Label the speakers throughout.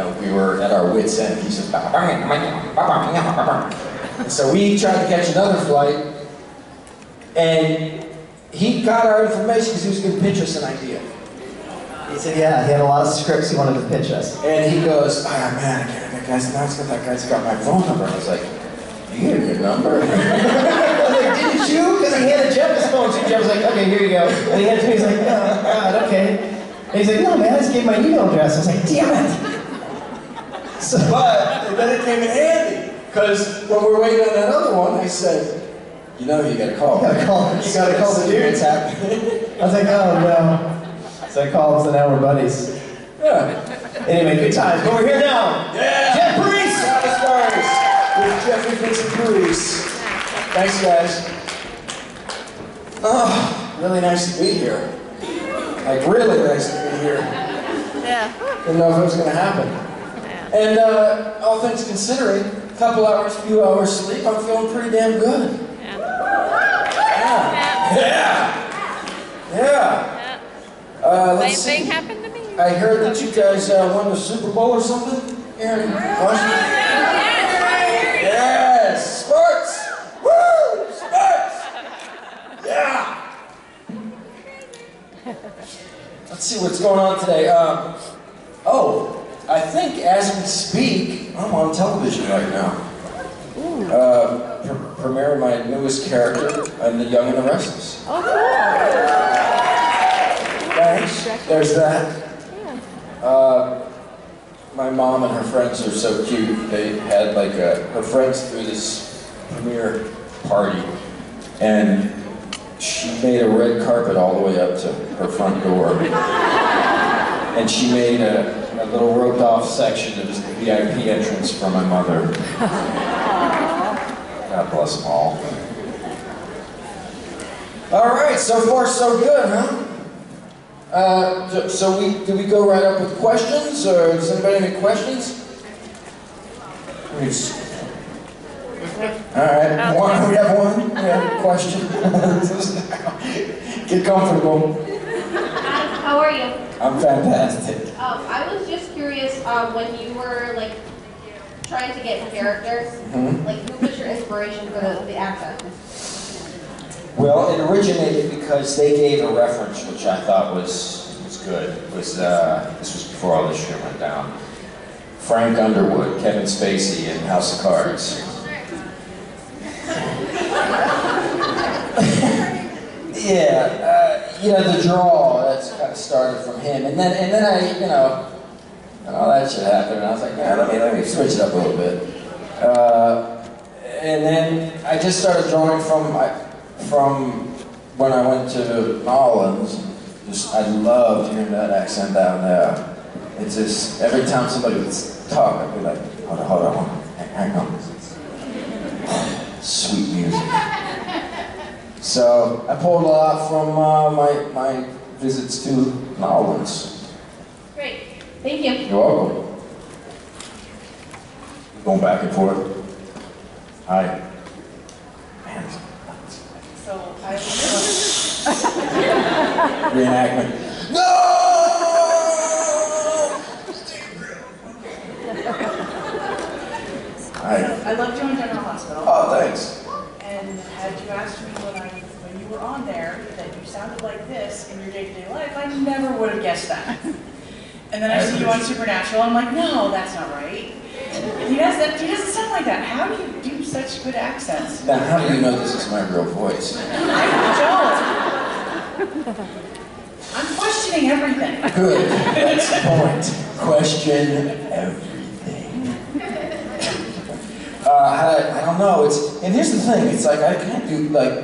Speaker 1: know, we were at our wits' end. He says, so we tried to catch another flight, and he got our information because he was going to pitch us an idea.
Speaker 2: He said, yeah, he had a lot of scripts he wanted to pitch us.
Speaker 1: And he goes, ah, man, I can't, that guy's, now it's got, that guy's got my phone number. I was like, you get a good number.
Speaker 2: I was like, didn't you? Because he handed Jeff his phone. So Jeff was like, okay, here you go. And he handed me, he's like, oh, God, okay. And he's like, no, man, I just gave my email address. I was like, damn it. So,
Speaker 1: But then it came in handy because when we were waiting on another one, I said, you know, you gotta call.
Speaker 2: You gotta call.
Speaker 1: You gotta call the dude.
Speaker 2: what's
Speaker 1: happening.
Speaker 2: I was like, oh, no. So I called, so now we're buddies.
Speaker 1: yeah.
Speaker 2: Anyway, good times. But we're here now.
Speaker 1: Yeah.
Speaker 2: Jeff Priest!
Speaker 1: Travis Stars with Jeffrey Vincent Cruz. Thanks, guys. Oh, really nice to be here. Like, really nice to be here.
Speaker 3: Yeah.
Speaker 1: Didn't know if it was gonna happen. And uh, all things considering, a couple hours, few hours sleep, I'm feeling pretty damn good.
Speaker 3: Yeah.
Speaker 1: Yeah. Yeah. Yeah. Uh, let's
Speaker 3: Same thing happened to me.
Speaker 1: I heard that you guys uh, won the Super Bowl or something here in Washington. Yes, sports. Woo, sports. Yeah. Let's see what's going on today. Um, oh, I think as we speak, I'm on television right now. Uh, pre- premiering my newest character on The Young and the Restless.
Speaker 3: Oh,
Speaker 1: Thanks. There's that. Uh, my mom and her friends are so cute. They had like a, her friends threw this premiere party, and she made a red carpet all the way up to her front door. And she made a little roped off section that was the VIP entrance for my mother. God bless them all. All right, so far so good, huh? Uh, so- so we, do we go right up with questions, or does anybody have any questions? Just- All right, one, we have one, we have a question. Get comfortable.
Speaker 4: How are you?
Speaker 1: I'm fantastic.
Speaker 4: Um, I was just curious, um, when you were like trying to get characters,
Speaker 1: Mhm.
Speaker 4: like who was your inspiration for the, the accent?
Speaker 1: Well, it originated because they gave a reference which I thought was, was good. It was, uh, this was before all this shit went down. Frank Underwood, Kevin Spacey in House of Cards. yeah, uh, you know, the draw, that's kind of started from him. And then, and then I, you know, and all that shit happened, and I was like, yeah, let me, let me switch it up a little bit. Uh, and then I just started drawing from, I, from when I went to Nolans. Just, I loved hearing that accent down there. It's just, every time somebody would talk, I'd be like, hold on, hold on, hang on. Sweet music. So I pulled a lot from uh, my, my visits to Nolans.
Speaker 4: Great, thank you.
Speaker 1: You're welcome. Going back and forth. Hi. Man,
Speaker 5: So I
Speaker 1: reenactment. No! Hi.
Speaker 5: I loved you in General Hospital,
Speaker 1: Oh, thanks.
Speaker 5: And had you asked me when I when you were on there that you sounded like this in your day-to-day life, I never would have guessed that. And then I see you on Supernatural, I'm like, no, that's not right. He does that. He doesn't sound like that. How do you do such good accents?
Speaker 1: Now, how do you know this is my real voice?
Speaker 5: I don't. I'm questioning everything.
Speaker 1: Good. That's the point. Question everything. Uh, I, I don't know. It's and here's the thing. It's like I can't do like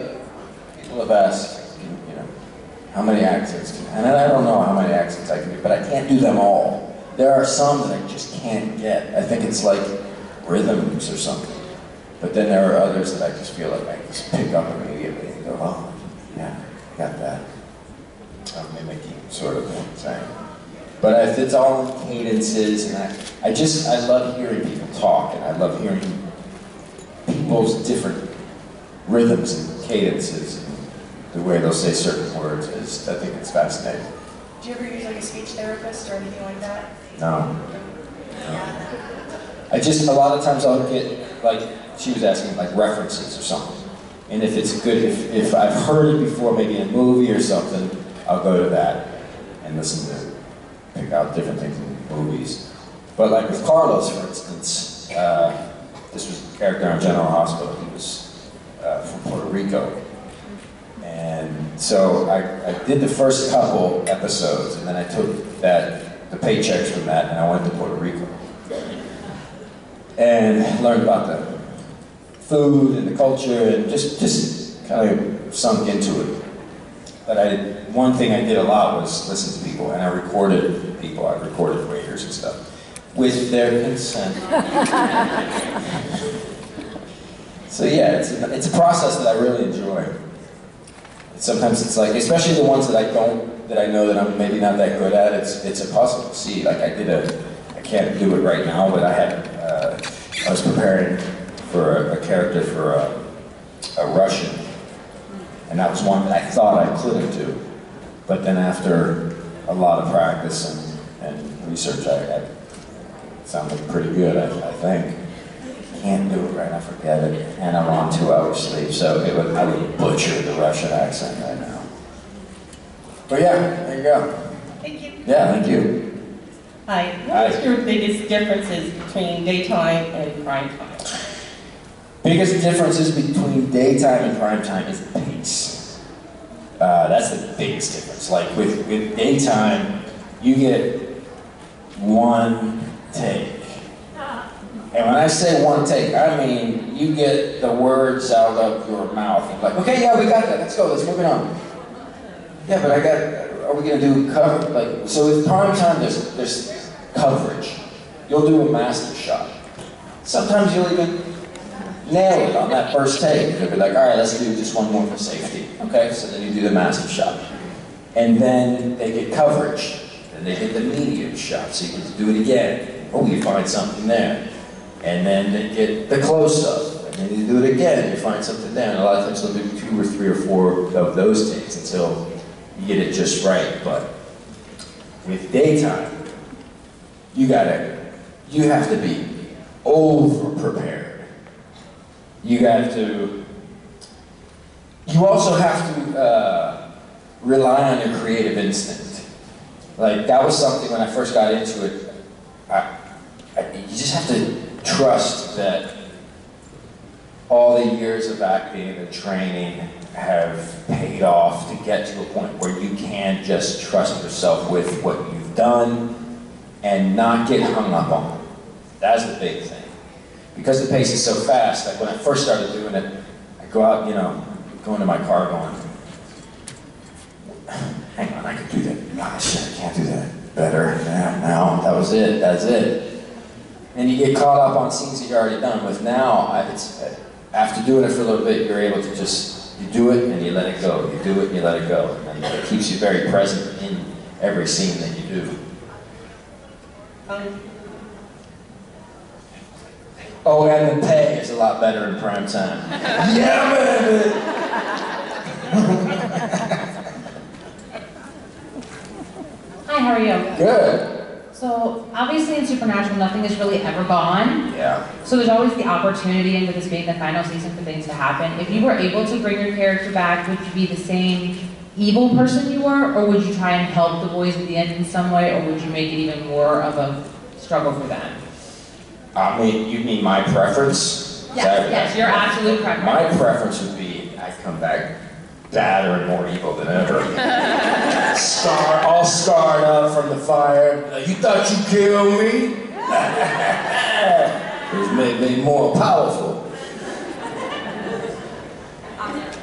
Speaker 1: people have asked, you know, how many accents can, and I don't know how many accents I can do, but I can't do them all. There are some that I just can't get. I think it's like rhythms or something. But then there are others that I just feel like I just pick up immediately and go, oh, yeah, got that. I'm mimicking sort of thing. But it's all cadences, and I, I just, I love hearing people talk, and I love hearing people's different rhythms and cadences, and the way they'll say certain words. Is, I think it's fascinating.
Speaker 5: Do you ever use like a speech therapist or anything like that?
Speaker 1: No, no. I just, a lot of times I'll get, like, she was asking, like, references or something. And if it's good, if, if I've heard it before, maybe in a movie or something, I'll go to that and listen to, pick out different things in movies. But like with Carlos, for instance, uh, this was a character on General Hospital. He was uh, from Puerto Rico. And so I, I did the first couple episodes, and then I took that, the paychecks from that, and I went to Puerto Rico. And learned about the food and the culture, and just, just kind of sunk into it. But I, one thing I did a lot was listen to people, and I recorded people. I recorded waiters and stuff with their consent. so yeah, it's a, it's a process that I really enjoy. Sometimes it's like, especially the ones that I don't, that I know that I'm maybe not that good at. It's it's a puzzle. See, like I did a, I can't do it right now, but I had, uh, I was preparing for a, a character for a, a Russian and that was one that I thought I couldn't do. But then after a lot of practice and, and research, I, I sounded pretty good, I, I think. Can't do it right, I forget it. And I'm on two hours sleep, so it would, I would butcher the Russian accent right now. But yeah, there you go.
Speaker 5: Thank you.
Speaker 1: Yeah, thank you.
Speaker 6: Hi, what is your biggest differences between daytime and prime time?
Speaker 1: Biggest differences between daytime and prime time is pace. Uh, that's the biggest difference. Like with, with daytime, you get one take. And when I say one take, I mean you get the words out of your mouth. And like, okay, yeah, we got that. Let's go. Let's move it on. Yeah, but I got. Are we gonna do cover? Like, so with primetime, there's there's coverage. You'll do a master shot. Sometimes you'll even nail it on that first take. You'll be like, all right, let's do just one more for safety. Okay, so then you do the master shot. And then they get coverage. Then they get the medium shot, so you can do it again. Oh, you find something there. And then they get the close-up. And then you do it again, you find something there. And a lot of times they'll do two or three or four of those takes until you get it just right. But with daytime, you gotta, you have to be over-prepared you have to you also have to uh, rely on your creative instinct like that was something when i first got into it I, you just have to trust that all the years of acting and training have paid off to get to a point where you can just trust yourself with what you've done and not get hung up on it that's the big thing because the pace is so fast, like when I first started doing it, I go out, you know, go into my car going, hang on, I could do that. Shit, I can't do that better. Now, that was it, that's it. And you get caught up on scenes that you're already done with. Now, it's, after doing it for a little bit, you're able to just, you do it and you let it go. You do it and you let it go. And it keeps you very present in every scene that you do.
Speaker 6: Um,
Speaker 1: Oh, and the pay is a lot better in prime time. yeah, man.
Speaker 7: Hi, how are you?
Speaker 1: Good.
Speaker 7: So obviously in Supernatural, nothing is really ever gone.
Speaker 1: Yeah.
Speaker 7: So there's always the opportunity, and with this being the final season, for things to happen. If you were able to bring your character back, would you be the same evil person you were, or would you try and help the boys at the end in some way, or would you make it even more of a struggle for them?
Speaker 1: I mean, you mean my preference? Yes, that-
Speaker 7: Yes, your absolute preference.
Speaker 1: My
Speaker 7: preference.
Speaker 1: preference would be I come back badder and more evil than ever. Scar, all scarred up from the fire. You thought you killed me? It made me more powerful.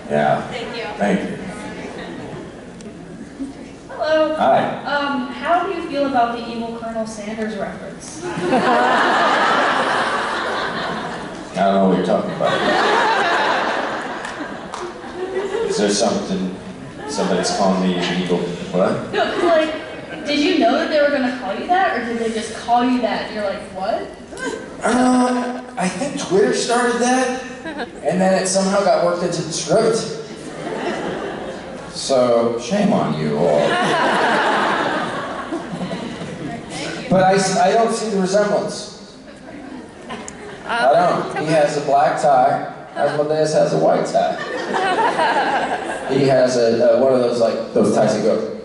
Speaker 1: Yeah.
Speaker 4: Thank you.
Speaker 1: Thank you.
Speaker 3: Hello.
Speaker 1: Hi.
Speaker 3: Um, how do you feel about the evil Colonel Sanders reference?
Speaker 1: I don't know what you're talking about. Is there something, somebody's calling me evil? What?
Speaker 3: No, 'cause, like, did you know that they were gonna call you that, or did they just call you that? You're like, what?
Speaker 1: Uh, I think Twitter started that, and then it somehow got worked into the script. So, shame on you all. But I, I don't see the resemblance. I don't. He has a black tie. Asmodeus has a white tie. He has a, uh one of those like those ties that go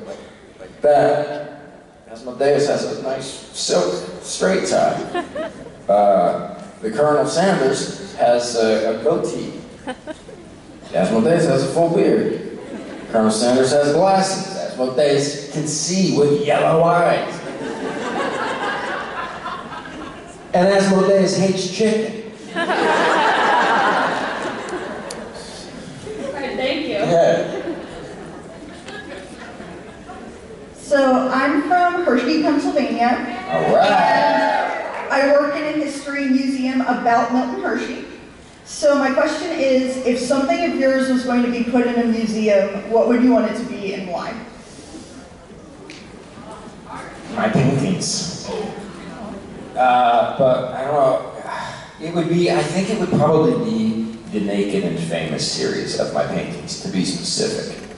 Speaker 1: like that. Asmodeus has a nice silk straight tie. Uh, the Colonel Sanders has a, a goatee. Asmodeus has a full beard. Colonel Sanders has glasses. Asmodeus can see with yellow eyes. And Asmodeus hates chicken. Yeah.
Speaker 8: So I'm from Hershey, Pennsylvania.
Speaker 1: All right.
Speaker 8: I work in a history museum about Milton Hershey. So my question is, if something of yours was going to be put in a museum, what would you want it to be and why?
Speaker 1: My paintings. Uh, but I don't know. It would be, I think it would probably be the Naked and Famous series of my paintings, to be specific.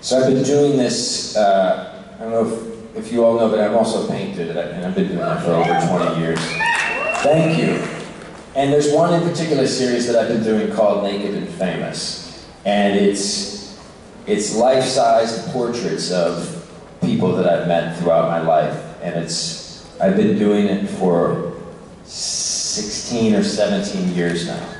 Speaker 1: So I've been doing this, uh, I don't know if, if you all know, but I've also painted, and I've been doing that for over 20 years. Thank you. And there's one in particular series that I've been doing called Naked and Famous. And it's, it's life-sized portraits of people that I've met throughout my life. And it's, I've been doing it for 16 or 17 years now.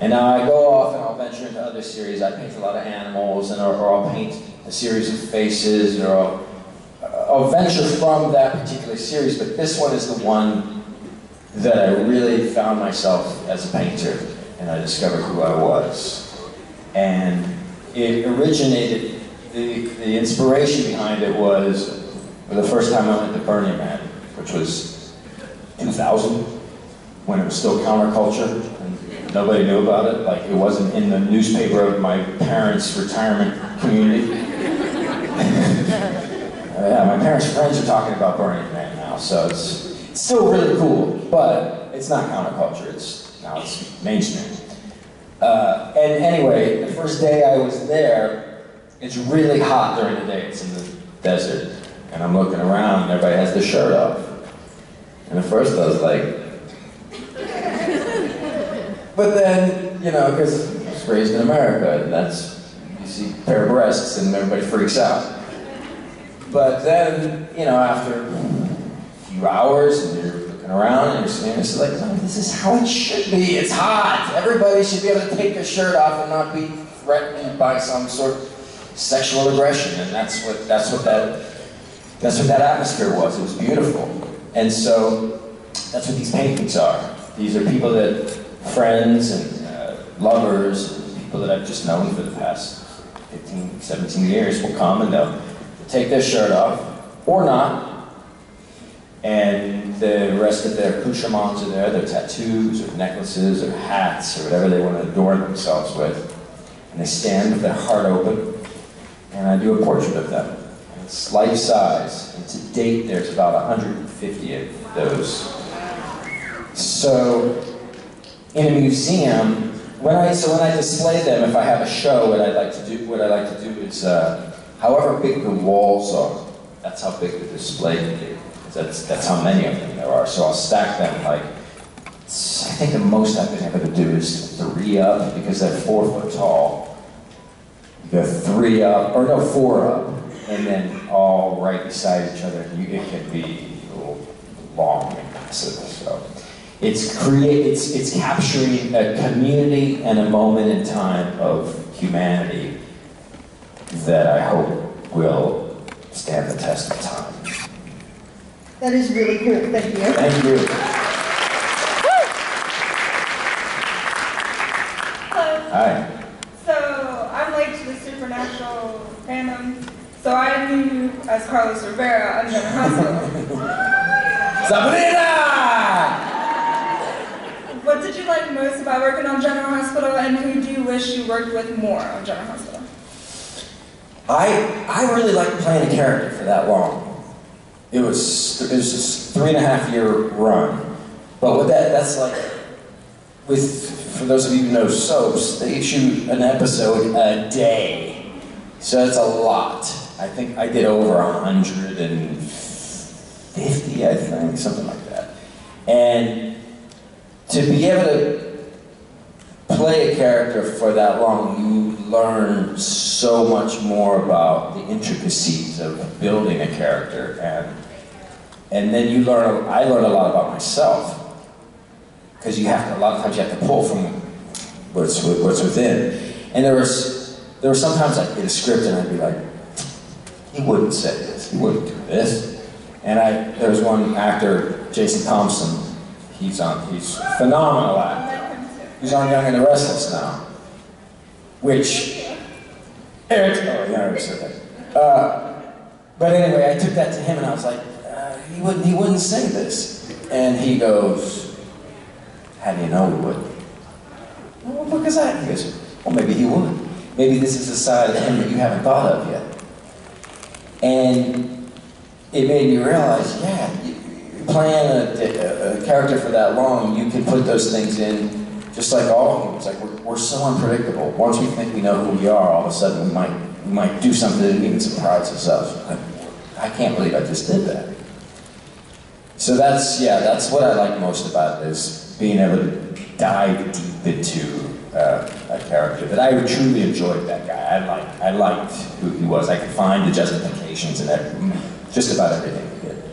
Speaker 1: And now I go off and I'll venture into other series. I paint a lot of animals, and or, or I'll paint a series of faces, or I'll, uh, I'll venture from that particular series. But this one is the one that I really found myself as a painter, and I discovered who I was. And it originated, the, the inspiration behind it was the first time I went to Burning Man, which was 2000, when it was still counterculture, nobody knew about it. Like, it wasn't in the newspaper of my parents' retirement community. Yeah, my parents' friends are talking about Burning Man now, so it's, it's still really cool, but it's not counterculture. It's now it's mainstream. Uh, and anyway, the first day I was there, it's really hot during the day. It's in the desert, and I'm looking around, and everybody has their shirt off. And at first I was like, but then you know, because I was raised in America, and that's you see a pair of breasts, and everybody freaks out. But then, you know, after a few hours and you're looking around and you're seeing this, like, oh, this is how it should be. It's hot. Everybody should be able to take their shirt off and not be threatened by some sort of sexual aggression. And that's what that's what that that's what that atmosphere was. It was beautiful. And so that's what these paintings are. These are people that friends and uh, lovers, and people that I've just known for the past 15, 17 years will come and they'll take their shirt off, or not, and the rest of their accoutrements are there, their tattoos, or necklaces, or hats, or whatever they want to adorn themselves with. And they stand with their heart open, and I do a portrait of them. It's life size, and to date there's about 150 of those. So, in a museum, when I so when I display them, if I have a show, what I'd like to do, what I like to do is, uh, however big the walls are, that's how big the display can be. That's that's how many of them there are. So I'll stack them like. I think the most I've been able to do is three up because they're four foot tall. Go three up, or no, four up, and then all right beside each other. You, it can be long and massive. So. It's create, it's, it's capturing a community and a moment in time of humanity that I hope will stand the test of time.
Speaker 8: That is really cool. Thank you.
Speaker 1: Thank you.
Speaker 9: Hello.
Speaker 1: Hi.
Speaker 9: So I'm late to the supernatural fandom. So I knew you as Carlos Rivera on General Hospital.
Speaker 1: Sabrina!
Speaker 9: what did you about working on General Hospital, and who do you wish you worked with more on General Hospital?
Speaker 1: I, I really liked playing a character for that long. It was, it was just three and a half year run. But with that, that's like, with, for those of you who know soaps, they shoot an episode a day. So that's a lot. I think I did over 150, I think, something like that. And to be able to play a character for that long, you learn so much more about the intricacies of building a character, and and then you learn. I learn a lot about myself because you have to, a lot of times you have to pull from what's what's within. And there was there were sometimes I'd get a script and I'd be like, he wouldn't say this, he wouldn't do this. And I there was one actor, Jason Thompson. He's on. He's phenomenal actor. He's on Young and the Restless now. Which, Eric, oh, yeah, said that. Uh, but anyway, I took that to him and I was like, uh, he, wouldn't, he wouldn't say this. And he goes, how do you know he wouldn't? Well, because I, he goes, well, maybe he would. Maybe this is a side of him that you haven't thought of yet. And it made me realize, yeah, playing a, a character for that long, you can put those things in just like all humans. Like we're, we're so unpredictable. Once we think we know who we are, all of a sudden we might we might do something that even surprises us. I, I can't believe I just did that. So that's yeah, that's what I like most about this, being able to dive deep into uh, a character that I truly enjoyed. That guy, I liked. I liked who he was. I could find the justifications in every, just about everything he did.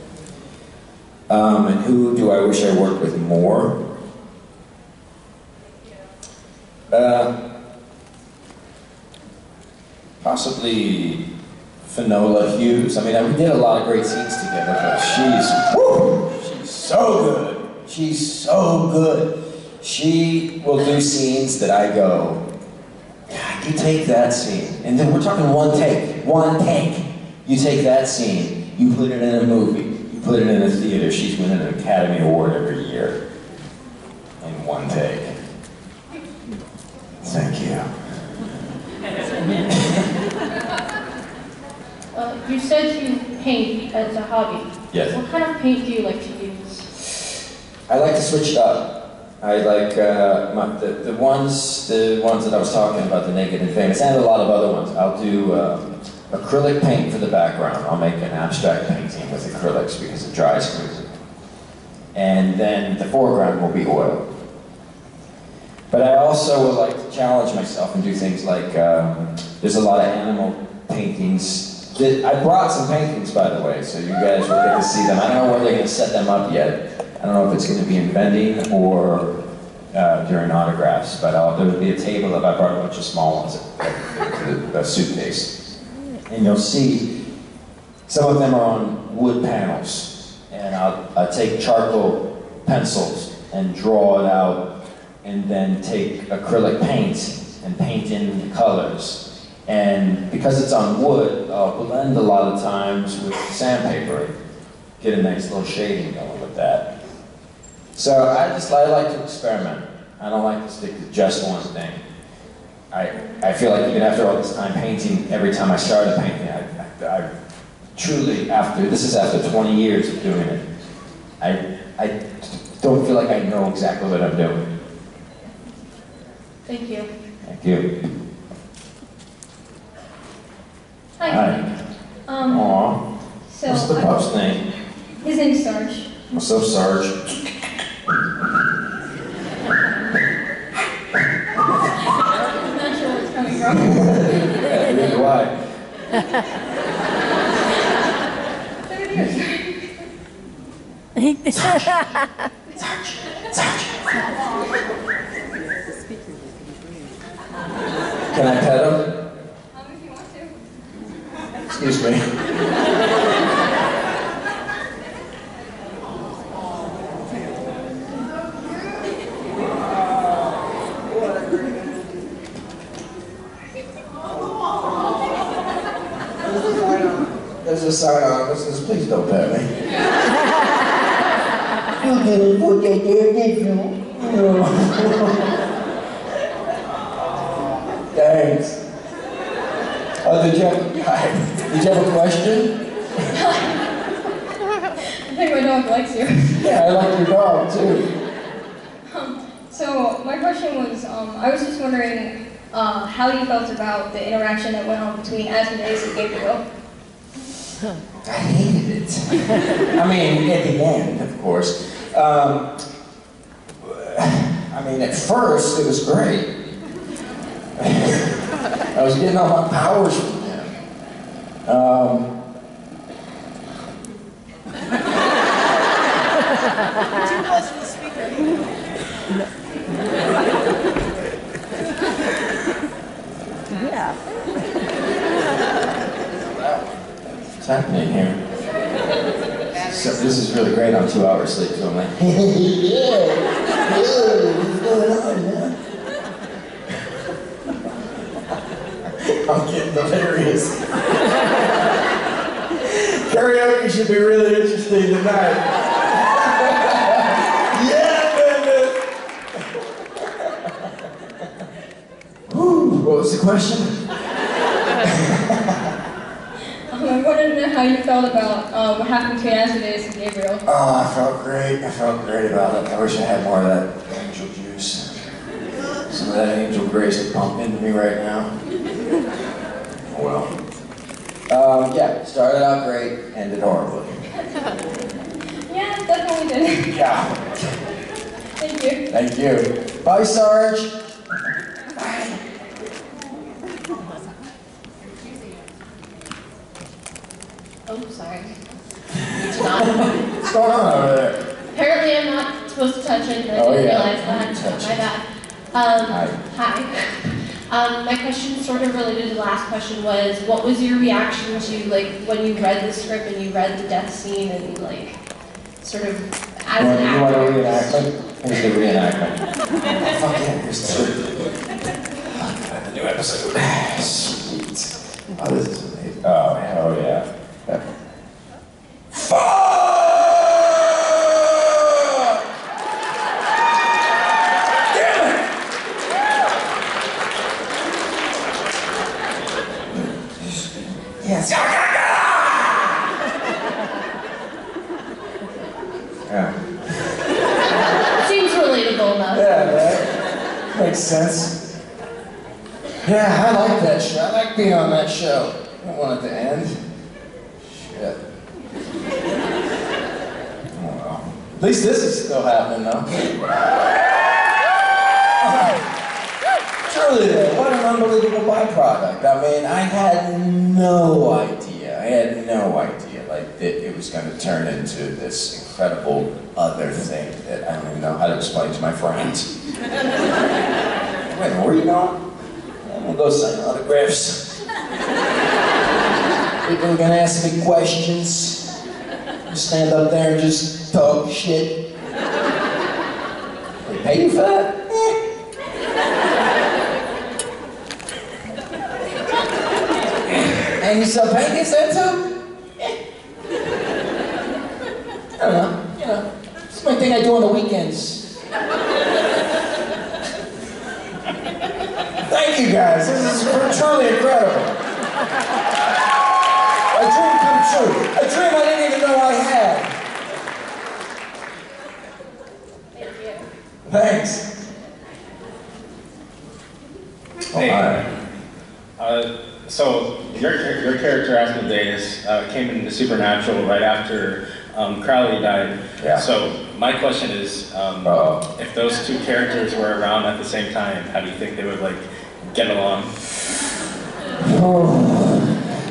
Speaker 1: Um, and who do I wish I worked with more? Uh, possibly Finola Hughes. I mean, we did a lot of great scenes together, but she's, whew, she's so good. She's so good. She will do scenes that I go, God, you take that scene, and then we're talking one take, one take. You take that scene, you put it in a movie, you put it in a theater. She's winning an Academy Award every year in one take. Thank you.
Speaker 3: Uh, you said you paint as a hobby.
Speaker 1: Yes.
Speaker 3: What kind of paint do you like to use?
Speaker 1: I like to switch it up. I like uh, my, the, the ones the ones that I was talking about, the naked and famous, and a lot of other ones. I'll do um, acrylic paint for the background. I'll make an abstract painting with acrylics because it dries quickly. And then the foreground will be oil. But I also would like challenge myself and do things like um, there's a lot of animal paintings. I brought some paintings, by the way, so you guys will get to see them. I don't know where they're going to set them up yet. I don't know if it's going to be in vending or uh, during autographs, but I'll, there will be a table of, I brought a bunch of small ones into the suitcase. And you'll see some of them are on wood panels. And I'll, I'll take charcoal pencils and draw it out and then take acrylic paint and paint in the colors. And because it's on wood, I'll blend a lot of times with sandpaper, get a nice little shading going with that. So I just I like to experiment. I don't like to stick to just one thing. I, I feel like even after all this time painting, every time I start a painting, I, I, I truly, after, this is after 20 years of doing it, I, I don't feel like I know exactly what I'm doing.
Speaker 3: Thank you.
Speaker 1: Thank you.
Speaker 3: Hi.
Speaker 1: Hi.
Speaker 3: Um,
Speaker 1: Aw,
Speaker 3: so
Speaker 1: what's the
Speaker 3: I-
Speaker 1: pup's name?
Speaker 3: his name's Sarge.
Speaker 1: What's up, Sarge?
Speaker 3: I'm not sure where it's coming from.
Speaker 1: Yeah, neither do I.
Speaker 3: There it is.
Speaker 1: Can I pet him?
Speaker 3: Um, if you want to.
Speaker 1: Excuse me. There's a sign on it says, please don't pet me. You didn't put that there, did you? No. Thanks. Oh, did you have, hi. did you have a question?
Speaker 3: I think my dog likes you.
Speaker 1: Yeah, I like your dog too.
Speaker 3: Um, so my question was, um, I was just wondering uh, how you felt about the interaction that went on between Asmodeus and Gabriel.
Speaker 1: I hated it. I mean, at the end, of course. Um, I mean, at first, it was great. I was getting all my powers from him. Um,
Speaker 5: Too close to the speaker.
Speaker 1: what's happening here? So this is really great on two hours sleep, so I'm like, yeah, yeah, what's going on, man? I'm getting delirious. Karaoke should be really interesting tonight. yeah, baby! Whew, what was the question?
Speaker 3: Um, I wanted to know how you felt about um, what happened and Gabriel.
Speaker 1: Oh, I felt great. I felt great about it. I wish I had more of that angel juice. Some of that angel grace to pump into me right now. Oh well. Um, yeah, started out great, ended horribly.
Speaker 3: Yeah, definitely did.
Speaker 1: Yeah.
Speaker 3: Thank you.
Speaker 1: Thank you. Bye, Sarge.
Speaker 4: Oh, sorry.
Speaker 1: What's going on over there?
Speaker 4: Apparently, I'm not supposed to touch it, I
Speaker 1: Oh,
Speaker 4: didn't
Speaker 1: yeah.
Speaker 4: realize that. My bad. Um,
Speaker 1: Hi.
Speaker 4: hi. Um, my question, sort of related to the last question, was what was your reaction to like when you read the script and you read the death scene and like sort of as
Speaker 1: You want,
Speaker 4: an
Speaker 1: you want a
Speaker 4: actor?
Speaker 1: reenactment? Here's the reenactment. Fuck yeah, here's the The new episode. Sweet. Oh, this is amazing. Oh, hell yeah. Fuck! Damn it! Yes. Yeah.
Speaker 4: Seems relatable enough.
Speaker 1: Yeah, that makes sense. Yeah, I like that show. I like being on that show. I don't want it to end. Shit. Oh well. At least this is still happening though. Truly though, what an unbelievable byproduct. I mean, I had no idea. I had no idea like that it was going to turn into this incredible other thing that I don't even know how to explain to my friends. Wait, where you going? I'm gonna go sign autographs. People are gonna ask me questions. Stand up there and just talk shit. They pay you for that? Eh. And you sell pancakes there too? Eh. I don't know, you know. It's my thing I do on the weekends. Thank you guys. This is truly incredible. A dream come true. A dream I didn't even know I had.
Speaker 4: Thank you.
Speaker 1: Thanks.
Speaker 10: Hey.
Speaker 1: Oh.
Speaker 10: Uh, so your your character Asmodeus uh, came into Supernatural right after um, Crowley died.
Speaker 1: Yeah.
Speaker 10: So my question is, um, if those two characters were around at the same time, how do you think they would like get along?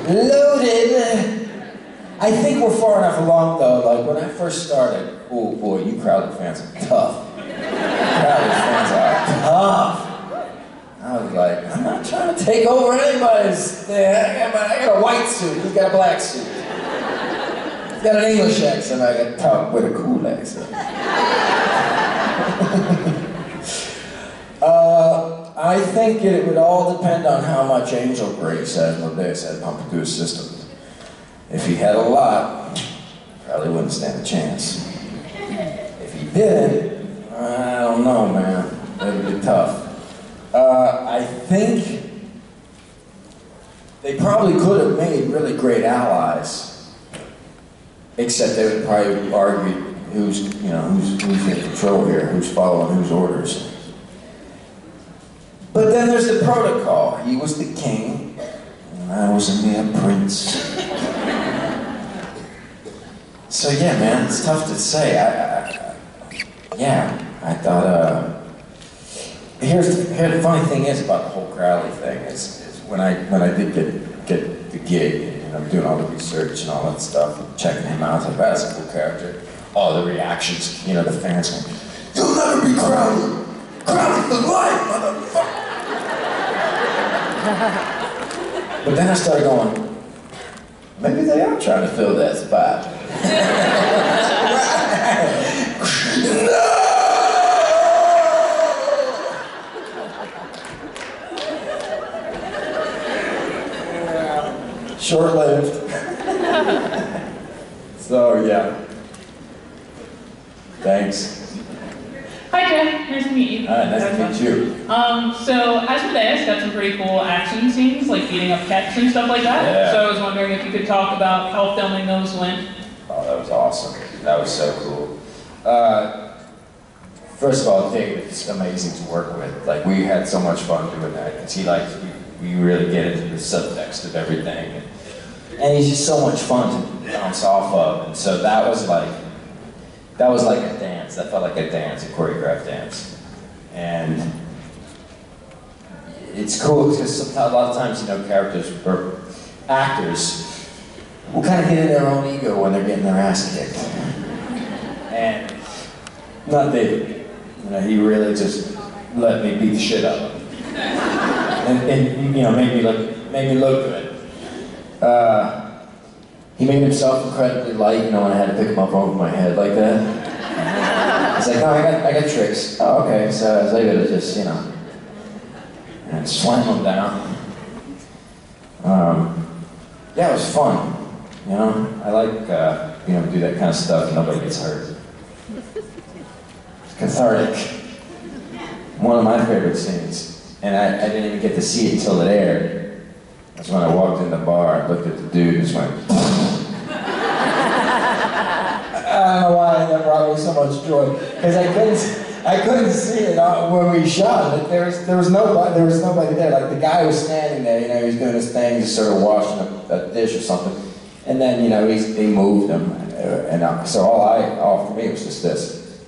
Speaker 1: Loaded. I think we're far enough along though. Like when I first started, oh boy, you Crowley fans are tough. Crowley fans are tough. I was like, I'm not trying to take over anybody's thing. I got, I got a white suit. He's got a black suit. He's got an English accent. I got talk with a cool accent. Uh, I think it would all depend on how much angel grace had pumped through his system. If he had a lot, probably wouldn't stand a chance. If he didn't, I don't know, man. That would be tough. Uh, I think they probably could have made really great allies, except they would probably argue who's, you know, who's, who's in control here, who's following whose orders. But then there's the protocol. He was the king, and I was a mere prince. So yeah, man, it's tough to say. I, I, I- yeah, I thought, uh, here's the, here the funny thing is about the whole Crowley thing is, is when I when I did get get the gig and I'm doing all the research and all that stuff, checking him out, that's a cool character. All the reactions, you know, the fans going, "You'll never be Crowley, Crowley for life, motherfucker." but then I started going, maybe they are trying to fill that spot. Short-lived. so yeah. Thanks.
Speaker 11: Hi Jeff, nice to meet you.
Speaker 1: Hi, nice to meet you.
Speaker 11: Um, so Asmodeus got some pretty cool action scenes, like beating up cats and stuff like that.
Speaker 1: Yeah.
Speaker 11: So I was wondering if you could talk about how filming those went.
Speaker 1: Oh, that was awesome. That was so cool. Uh, first of all, David is amazing to work with. Like we had so much fun doing that because he like we, we really get into the subtext of everything, and, and he's just so much fun to bounce off of. And so that was like that was like a dance. That felt like a dance, a choreographed dance, and it's cool because a lot of times you know characters or actors will kind of get in their own ego when they're getting their ass kicked. And not David. You know, he really just let me beat the shit him. And, and you know, made me look made me look good. Uh, he made himself incredibly light, you know, when I had to pick him up over my head like that. He's like, no, I got I got tricks. Oh, okay. So I was able to just, you know, and slam him down. Um, yeah, it was fun. You know, I like, uh, you know, do that kind of stuff. Nobody gets hurt. It's cathartic. One of my favorite scenes, and I, I didn't even get to see it until it aired. That's when I walked in the bar, I looked at the dude, and just went. I don't know why that brought me so much joy, because I couldn't, I couldn't see it when we shot it. There was, there was nobody, there was nobody there. Like the guy was standing there, you know, he was doing his thing, just sort of washing a, a dish or something. And then, you know, he's, they moved him, uh, and uh, so all I, all for me was just this.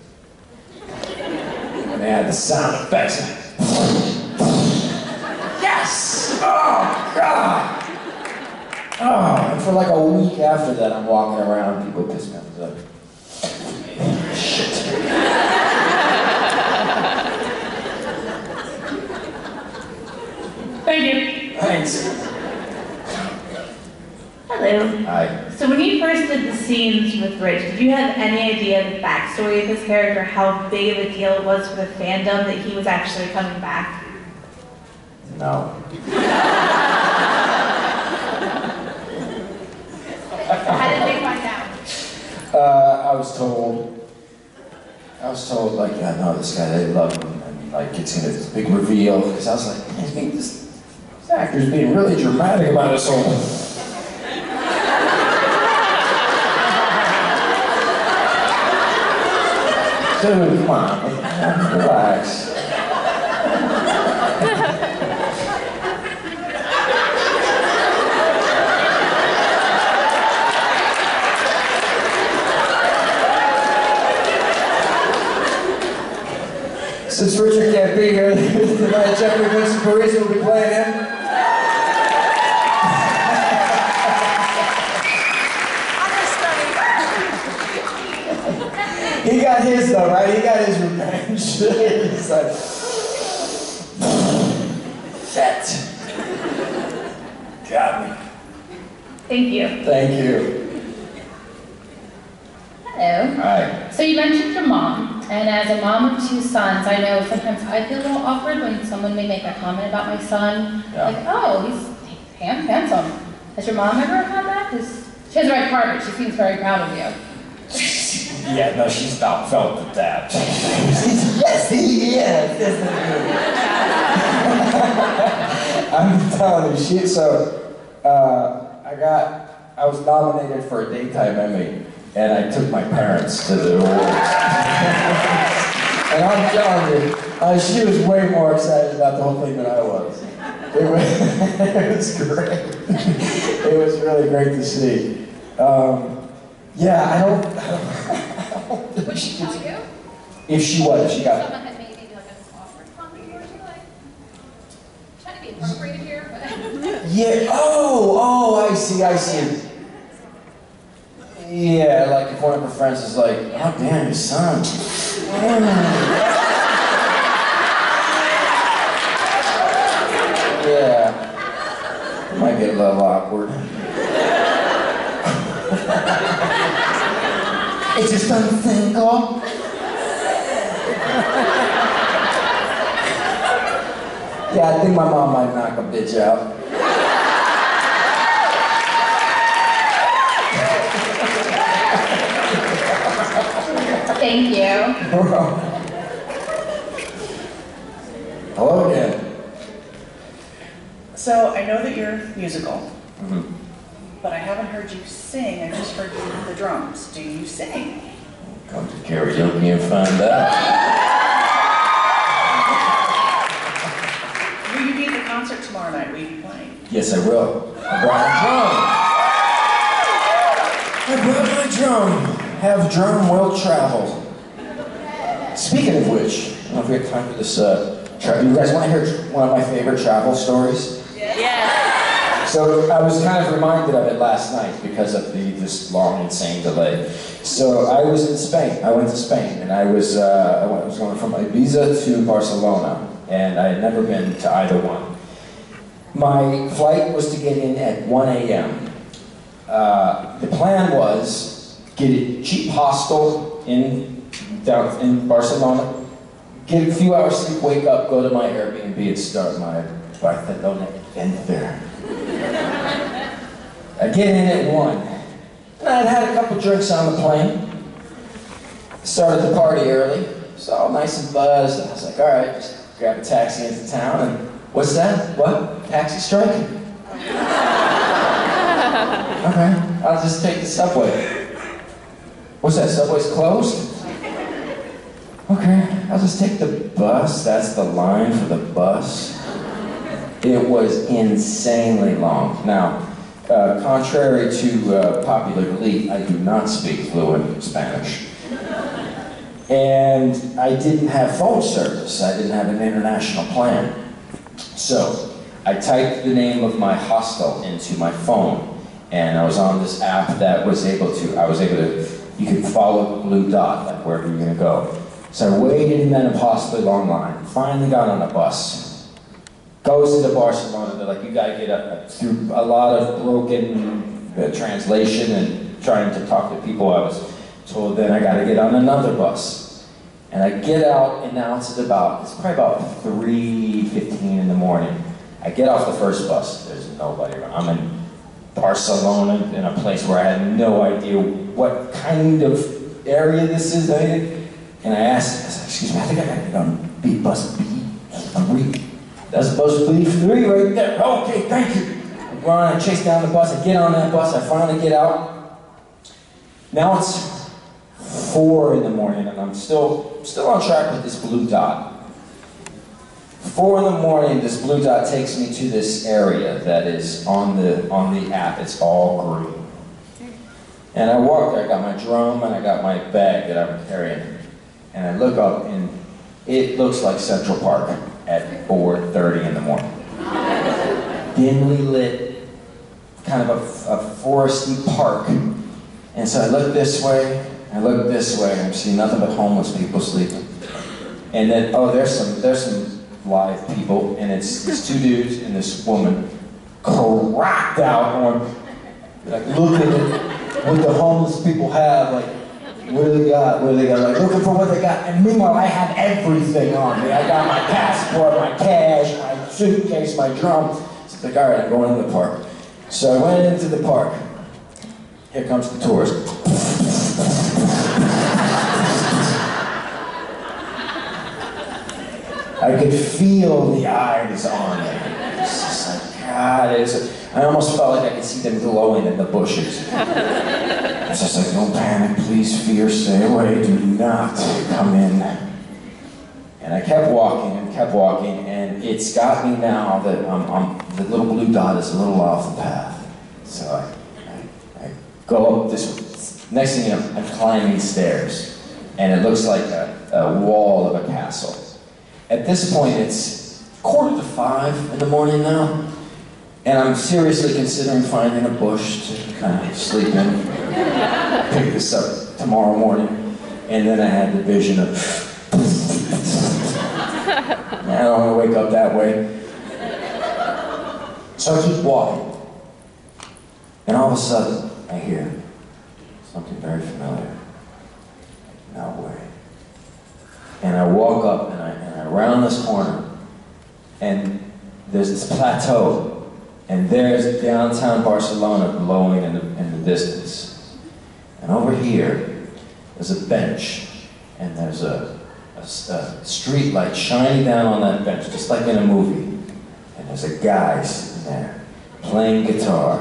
Speaker 1: And the sound effects. Yes! Oh, God! Oh, and for like a week after that, I'm walking around, people piss me off. Like, shit.
Speaker 11: Thank you.
Speaker 1: Thanks.
Speaker 12: Hello.
Speaker 1: Hi.
Speaker 12: So when you first did the scenes with Rich, did you have any idea the backstory of his character, how big of a deal it was for the fandom that he was actually coming back?
Speaker 1: No.
Speaker 12: How did they find out?
Speaker 1: Uh, I was told, I was told like, yeah, no, this guy, they love him, and like it's gonna this big reveal. Because I was like, he's this, this actor's being really dramatic about his whole. Dude, come on, relax. Since Richard can't be here tonight, Jeffrey Vincent Parise will be playing him. He got his though, right? He got his revenge. He's like, shit. Got me.
Speaker 12: Thank you.
Speaker 1: Thank you.
Speaker 7: Hello.
Speaker 1: Hi.
Speaker 7: So you mentioned your mom, and as a mom of two sons, I know sometimes I feel a little awkward when someone may make a comment about my son,
Speaker 1: Yeah.
Speaker 7: like, oh, he's hand- handsome. Has your mom ever had that? 'Cause she has the right part, but she seems very proud of you.
Speaker 1: Yeah, no, she's not felt the tap. yes, he is. Yes, I'm telling you, she. So, uh, I got, I was nominated for a daytime Emmy, and I took my parents to the awards. and I'm telling you, uh, she was way more excited about the whole thing than I was. It was, it was great. it was really great to see. Um, yeah, I don't. I don't
Speaker 3: What did she tell you?
Speaker 1: If she was, she got,
Speaker 13: Someone had maybe like an awkward comment, or she like, trying to be appropriate here, but.
Speaker 1: yeah, oh, oh, I see, I see. Yeah, like if one of her friends is like, oh damn, your son. Yeah. Might get a little awkward. it's just unthinkable. Yeah, I think my mom might knock a bitch out.
Speaker 4: Thank you.
Speaker 1: Hello again.
Speaker 5: So I know that you're musical,
Speaker 1: Mhm.
Speaker 5: but I haven't heard you sing. I just heard you the drums. Do you sing?
Speaker 1: Come to karaoke and find out.
Speaker 5: Will you be at the concert tomorrow night? Will you be playing?
Speaker 1: Yes, I will. I brought my drum. I brought my drum. Have drum well traveled. Speaking of which, I don't know if we have time for this. Uh, tra- you guys want to hear one of my favorite travel stories? Yeah. So I was kind of reminded of it last night because of the this long, insane delay. So I was in Spain. I went to Spain, and I was uh, I went- I was going from Ibiza to Barcelona, and I had never been to either one. My flight was to get in at 1 a.m. Uh, the plan was get a cheap hostel in down in Barcelona, get a few hours sleep, wake up, go to my Airbnb, and start my Barcelona adventure. I get in at one. And I'd had a couple drinks on the plane. Started the party early. So all nice and buzzed. I was like, all right, just grab a taxi into town. And what's that? What? Taxi strike? Okay, I'll just take the subway. What's that? Subway's closed? Okay, I'll just take the bus. That's the line for the bus. It was insanely long. Now, uh, contrary to uh, popular belief, I do not speak fluent Spanish. And I didn't have phone service. I didn't have an international plan. So, I typed the name of my hostel into my phone, and I was on this app that was able to, I was able to, you could follow the blue dot, like wherever you're gonna go. So I waited in that impossibly long line, finally got on a bus, goes to the Barcelona, they're like, you gotta get up, through a lot of broken uh, translation and trying to talk to people, I was told then I gotta get on another bus. And I get out, and now it's about, it's probably about 3.15 in the morning. I get off the first bus, there's nobody around. I'm in Barcelona, in a place where I had no idea what kind of area this is. I And I asked, I said, excuse me, I think I gotta on B, bus B, three. That's bus B three right there. Okay, thank you. I run, I chase down the bus, I get on that bus, I finally get out. Now it's four in the morning and I'm still, still on track with this blue dot. Four in the morning, this blue dot takes me to this area that is on the, on the app. It's all green. And I walk there, I got my drum and I got my bag that I'm carrying. And I look up and it looks like Central Park at 4.30 in the morning. Dimly lit, kind of a, a foresty park. And so I look this way, I look this way, and I see nothing but homeless people sleeping. And then, oh, there's some, there's some live people, and it's these two dudes and this woman cracked out on, like looking at what the homeless people have, like, what do they got? What do they got? Like looking for what they got. And meanwhile, I have everything on me. I got my passport, my cash, my suitcase, my drum. So it's like, all right, I'm going to the park. So I went into the park. Here comes the tourist. I could feel the eyes on me. It's just like, God, it's, I almost felt like I could see them glowing in the bushes. It's just like, don't panic, please fear, stay away, do not come in. And I kept walking and kept walking, and it's got me now that I'm, the little blue dot is a little off the path. So I, I, I go up this, next thing you know, I'm climbing stairs. and it looks like a, a wall of a castle. At this point, it's quarter to five in the morning now, and I'm seriously considering finding a bush to kind of sleep in, pick this up tomorrow morning, and then I had the vision of, I don't want to wake up that way. So I keep walking, and all of a sudden, I hear something very familiar. No way. And I walk up and I, and I round this corner, and there's this plateau, and there's downtown Barcelona glowing in the, in the distance. And over here, there's a bench, and there's a street light shining down on that bench, just like in a movie. And there's a guy sitting there playing guitar,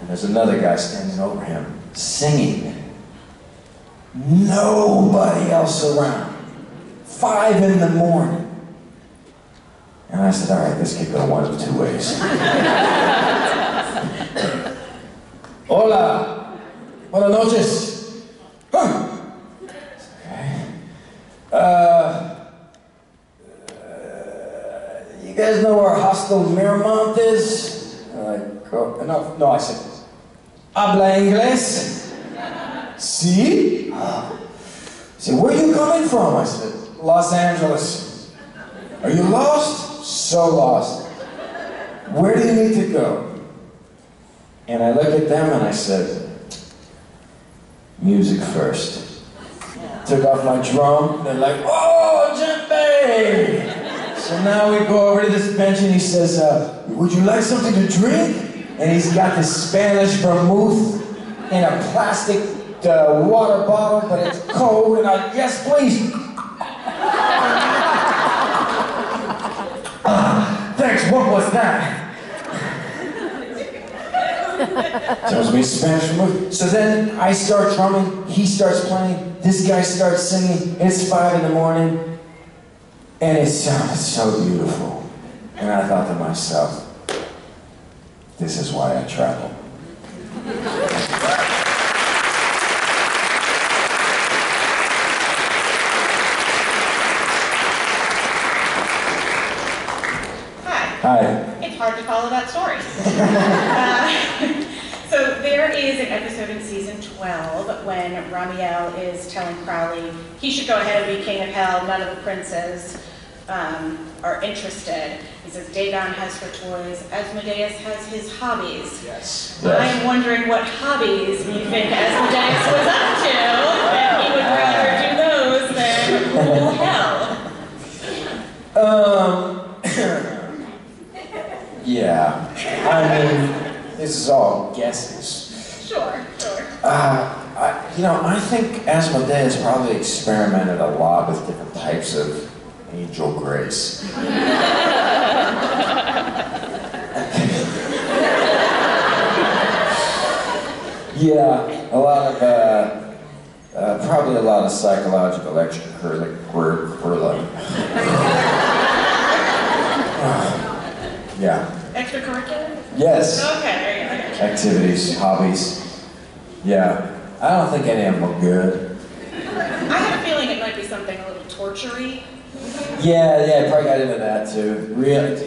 Speaker 1: and there's another guy standing over him singing. Nobody else around. Five in the morning. And I said, all right, this could go one of two ways. Hola. Buenas noches. Okay. Uh, uh, you guys know where Hostel Miramont is? Oh, no, no, I said, habla inglés? See? I said, where are you coming from? I said, Los Angeles. Are you lost? So lost. Where do you need to go? And I look at them and I said, music first. Took off my drum. They're like, oh, Djembe! So now we go over to this bench and he says, uh, would you like something to drink? And he's got this Spanish vermouth in a plastic uh, water bottle, but it's cold. And I, yes, please. Ah, thanks, what was that? Tells me Spanish vermouth. So then I start drumming, he starts playing, this guy starts singing. It's five in the morning, and it sounded so beautiful. And I thought to myself, this is why I travel. Hi.
Speaker 5: It's hard to follow that story. Uh, So there is an episode in season 12 when Ramiel is telling Crowley he should go ahead and be king of hell, none of the princes um, are interested. He says Dagon has her toys, Asmodeus has his hobbies.
Speaker 1: Yes.
Speaker 5: I am wondering what hobbies you think Asmodeus was up to, and he would rather do those than rule hell.
Speaker 1: Um, yeah. I mean, this is all guesses.
Speaker 5: Sure, sure.
Speaker 1: Uh, I, you know, I think Asmodeus probably experimented a lot with different types of angel grace. yeah, a lot of, uh, uh, probably a lot of psychological extracurricular. yeah.
Speaker 5: Extracurricular?
Speaker 1: Yes.
Speaker 5: Okay, there you go. I got you.
Speaker 1: Activities, hobbies. Yeah. I don't think any of them are good.
Speaker 5: I have a feeling it might be something a little tortury.
Speaker 1: Yeah, yeah, I probably got into that too. Really?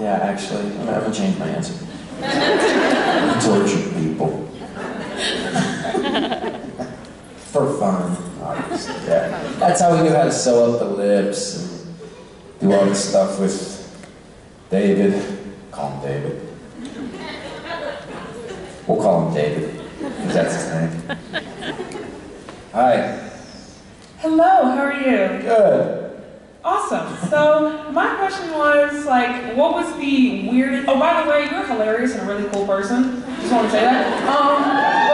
Speaker 1: Yeah, actually, I'm gonna, I'm gonna change my answer. Torture people. For fun, obviously, yeah. That's how we knew how to sew up the lips and do all this stuff with David. Call him David. We'll call him David, because that's his name. Hi.
Speaker 6: Hello, how are you?
Speaker 1: Good.
Speaker 6: Awesome. So my question was like, what was the weirdest? Oh, by the way, you're hilarious and a really cool person. Just want to say that. Um,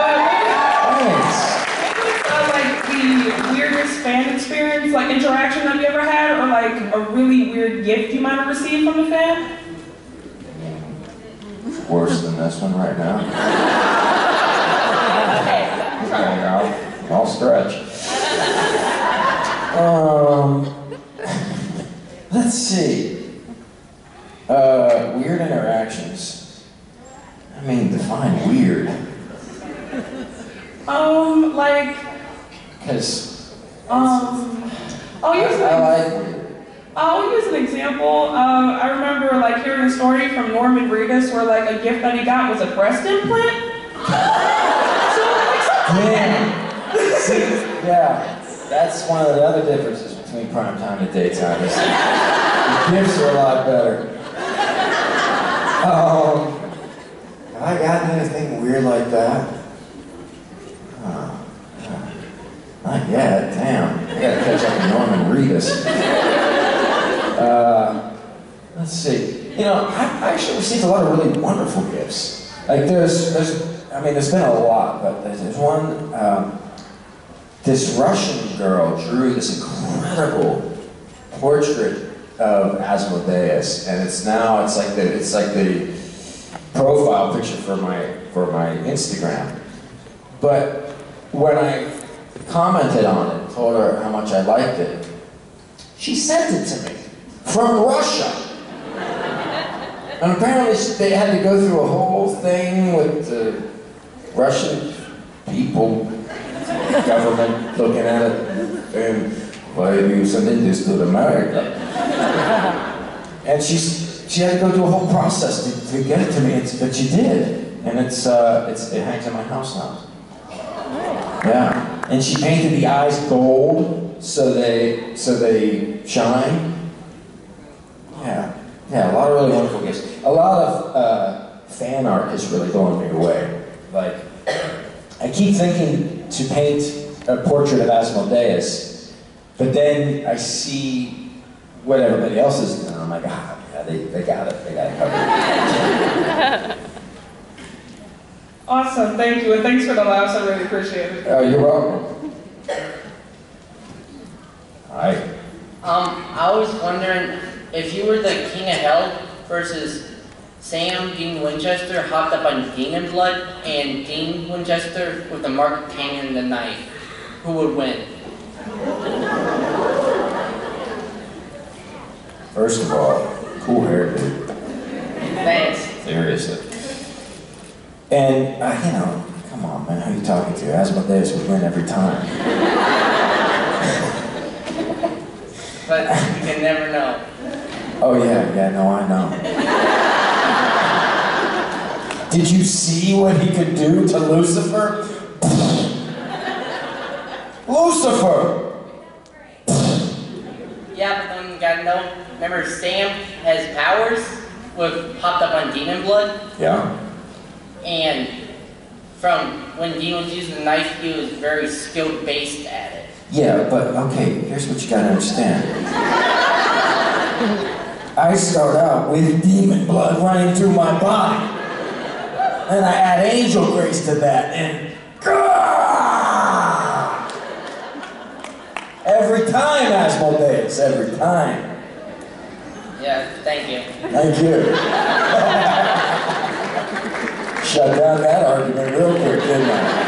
Speaker 6: but what was, uh, like the weirdest fan experience, like interaction that you ever had, or like a really weird gift you might have received from a fan?
Speaker 1: Worse than this one right now. Okay, I'll, I'll stretch. Um, let's see. Uh, weird interactions. I mean, define weird.
Speaker 6: Um, like,
Speaker 1: Because
Speaker 6: Um, I'll use
Speaker 1: I
Speaker 6: an,
Speaker 1: like
Speaker 6: I'll use an example. Uh, I remember like hearing a story from Norman Reedus where like a gift that he got was a breast implant. so like something
Speaker 1: Yeah. See, yeah, that's one of the other differences between prime time and daytime. Is the gifts are a lot better. Um, have I gotten anything weird like that? Not yet. Damn. I gotta catch up to Norman Reedus. Uh, let's see. You know, I I actually received a lot of really wonderful gifts. Like there's, there's, I mean, there's been a lot, but there's, there's one. Um, this Russian girl drew this incredible portrait of Asmodeus, and it's now it's like the it's like the profile picture for my for my Instagram. But when I commented on it, told her how much I liked it, she sent it to me from Russia. And apparently they had to go through a whole thing with the Russian people, government looking at it, and why are you sending this to America? And she's, she had to go through a whole process to, to get it to me, it's, but she did. And it's, uh, it's, it hangs in my house now. Yeah. And she painted the eyes gold so they, so they shine. Yeah. Yeah, a lot of really wonderful gifts. A lot of uh, fan art is really blowing me away. Like, I keep thinking to paint a portrait of Asmodeus, but then I see what everybody else is doing. and I'm like, ah, yeah, they, they got it. They got it covered.
Speaker 6: Awesome, thank you, and thanks for the laughs. I really appreciate it.
Speaker 1: oh, you're welcome. Hi.
Speaker 14: Um, I was wondering if you were the king of hell versus Sam Dean Winchester hopped up on demon blood and Dean Winchester with the mark king and the knife, who would win?
Speaker 1: First of all, cool hair, dude.
Speaker 14: Thanks.
Speaker 1: Seriously. And, uh, you know, come on, man, who are you talking to? Asmodeus would win every time.
Speaker 14: But you can never know.
Speaker 1: Oh, yeah, yeah, no, I know. Did you see what he could do to Lucifer? Lucifer!
Speaker 14: Yeah, but then you gotta know, remember Sam has powers with popped up on demon blood?
Speaker 1: Yeah.
Speaker 14: And from when Dean was using the knife, he was very skilled based at it.
Speaker 1: Yeah, but okay, here's what you gotta understand. I start out with demon blood running through my body. Then I add angel grace to that, and God! Every time, Asmodeus, every time.
Speaker 14: Yeah, thank you.
Speaker 1: Thank you. Shut down that argument real quick, didn't I?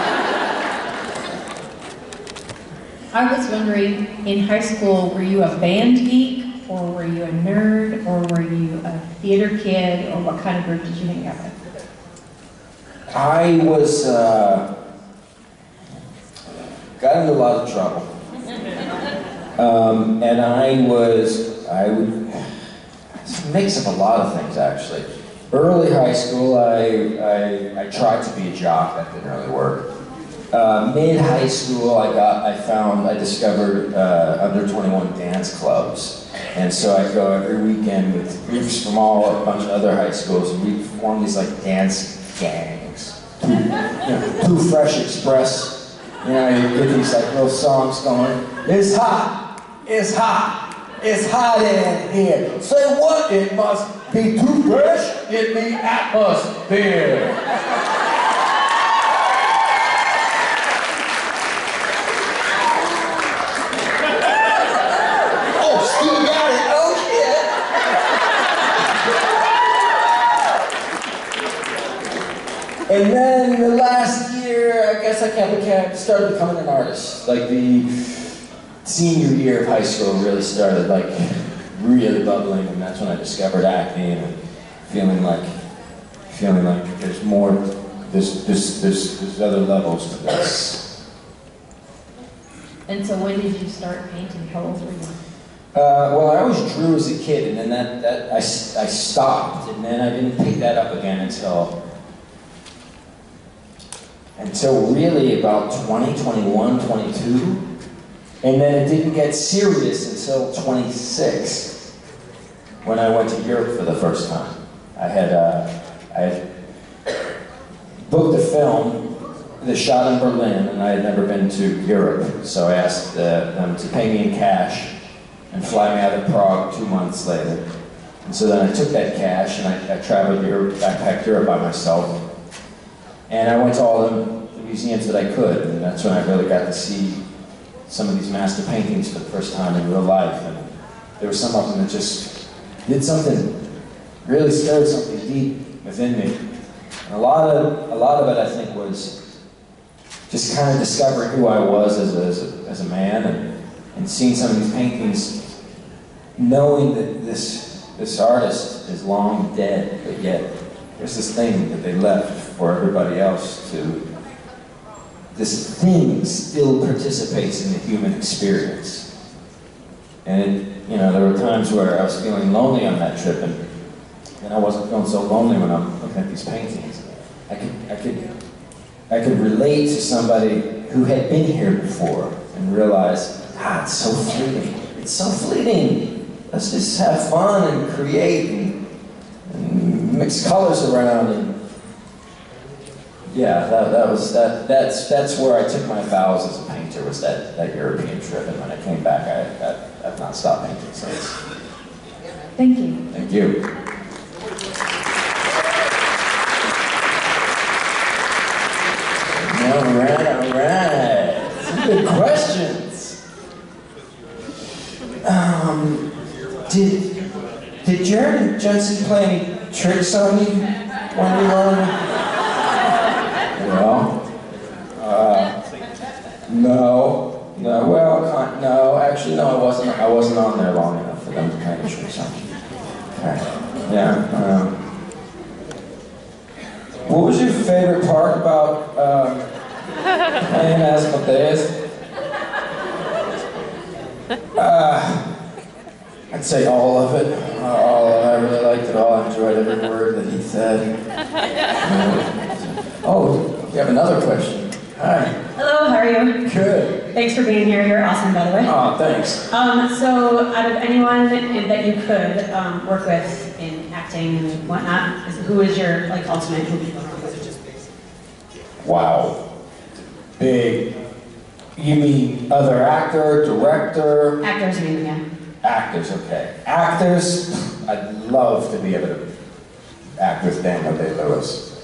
Speaker 7: I was wondering, in high school, were you a band geek, or were you a nerd, or were you a theater kid, or what kind of group did you hang out with?
Speaker 1: I was, uh, got into a lot of trouble. Um, and I was, I would, it's a mix of a lot of things actually. Early high school, I, I, I tried to be a jock, that didn't really work. Uh, Mid high school, I got, I found, I discovered uh, under 21 dance clubs. And so I go every weekend with groups from all a bunch of other high schools, and we form these like dance gangs. Too, you know, Fresh Express. You know, you get these like little songs going. It's hot, it's hot, it's hot in here. Say what? It must be too fresh in the atmosphere. Oh, Steve got it. Oh, shit. And then the last year, I guess I kind of started becoming an artist. Like the senior year of high school really started like really bubbling, and that's when I discovered acting and feeling like feeling like there's more, there's there's there's, there's other levels to this.
Speaker 7: And so when did you start painting? How old were you?
Speaker 1: Uh, well, I always drew as a kid, and then that, that I, I stopped, and then I didn't pick that up again until until really about 20, 21, 22. And then it didn't get serious until 26, when I went to Europe for the first time. I had, uh, I had booked a film that shot in Berlin, and I had never been to Europe, so I asked uh, them to pay me in cash and fly me out of Prague two months later. And so then I took that cash and I, I traveled Europe, backpacked Europe by myself. And I went to all the, museums that I could, and that's when I really got to see some of these master paintings for the first time in real life. And there were some of them that just did something, really stirred something deep within me. And a lot of, a lot of it, I think, was just kind of discovering who I was as a, as a, as a man and, and seeing some of these paintings, knowing that this, this artist is long dead, but yet there's this thing that they left for everybody else to. This thing still participates in the human experience. And, you know, there were times where I was feeling lonely on that trip, and, and I wasn't feeling so lonely when I'm looking at these paintings. I could, I could, I could relate to somebody who had been here before and realize, ah, it's so fleeting. It's so fleeting. Let's just have fun and create and, and mix colors around and yeah, that, that was that that's that's where I took my vows as a painter was that, that European trip and when I came back I, I I've not stopped painting since.
Speaker 7: Thank you.
Speaker 1: Thank you. All right, all right. Some good questions. Um, did did Jared Jensen play any tricks on you when we were? Well, uh, no, no. Well, no. Actually, no. I wasn't. I wasn't on there long enough for them to any tricks on me. Okay. Yeah. Um, what was your favorite part about um, playing Asmodeus? Uh, I'd say all of it. All of it. I really liked it all. I enjoyed every word that he said. Oh, you have another question. Hi.
Speaker 15: Hello, how are you?
Speaker 1: Good.
Speaker 15: Thanks for being here. You're awesome, by the way.
Speaker 1: Oh, thanks.
Speaker 15: Um, so, out of anyone that you could um, work with in acting and whatnot, is, who is your like ultimate who you work with?
Speaker 1: Wow. Big. You mean other actor, director?
Speaker 15: Actors, maybe, yeah.
Speaker 1: Actors, okay. Actors, I'd love to be able to act with Daniel Day-Lewis.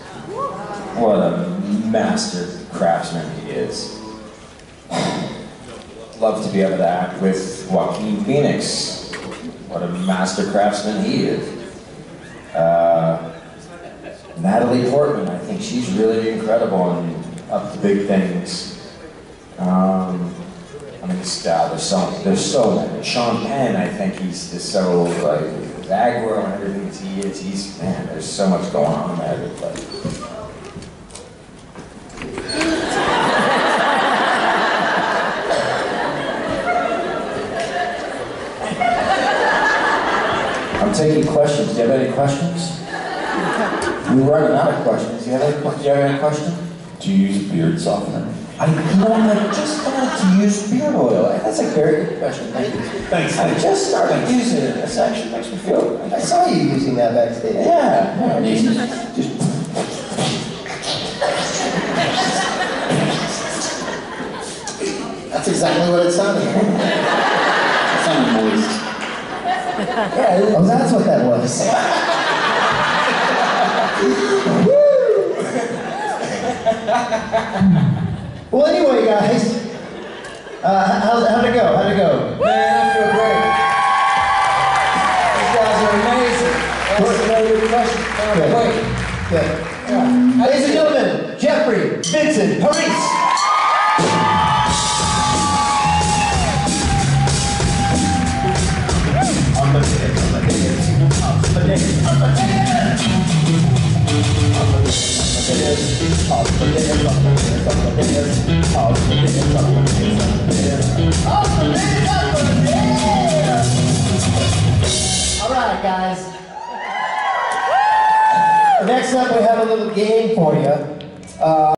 Speaker 1: What a master craftsman he is. Love to be able to act with Joaquin Phoenix. What a master craftsman he is. Uh, Natalie Portman, I think she's really incredible and up to big things. Um, I mean, there's so, there's so many. Sean Penn, I think he's just so, like, as aggro and everything as he is, he's, man, there's so much going on that. It's I'm taking questions. Do you have any questions? We're running out of questions. Do you have any, do you have any questions?
Speaker 16: Do you use beard softener?
Speaker 1: I, you know, I just started to use beard oil. That's a very good question. Thank you.
Speaker 16: Thanks.
Speaker 1: I just started using it. This actually makes me feel.
Speaker 2: I saw you using that backstage.
Speaker 1: Yeah. yeah just, just
Speaker 2: That's exactly what it sounded like.
Speaker 16: It sounded moist.
Speaker 2: Yeah, oh, that's what that was. well, anyway, guys, uh, how'd, how'd it go? How'd it go?
Speaker 1: Man, I feel great. These guys are amazing. That's a very good question.
Speaker 2: Good.
Speaker 1: Wait.
Speaker 2: Good.
Speaker 1: Yeah.
Speaker 2: Ladies and gentlemen, Jeffrey Vincent Parise. Alright guys. Next up we have a little game for you. Uh,